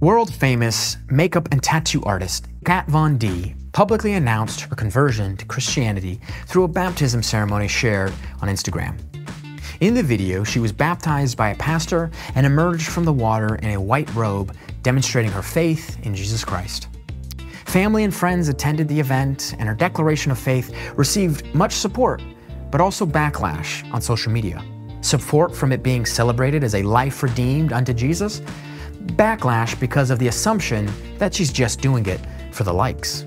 World famous makeup and tattoo artist Kat Von D publicly announced her conversion to Christianity through a baptism ceremony shared on Instagram. In the video, she was baptized by a pastor and emerged from the water in a white robe, demonstrating her faith in Jesus Christ. Family and friends attended the event, and her declaration of faith received much support, but also backlash on social media. Support from it being celebrated as a life redeemed unto Jesus, backlash because of the assumption that she's just doing it for the likes.